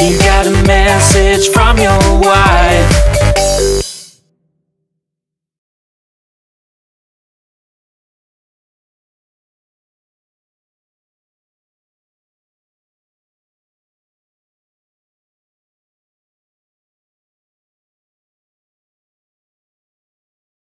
You got a message from your wife.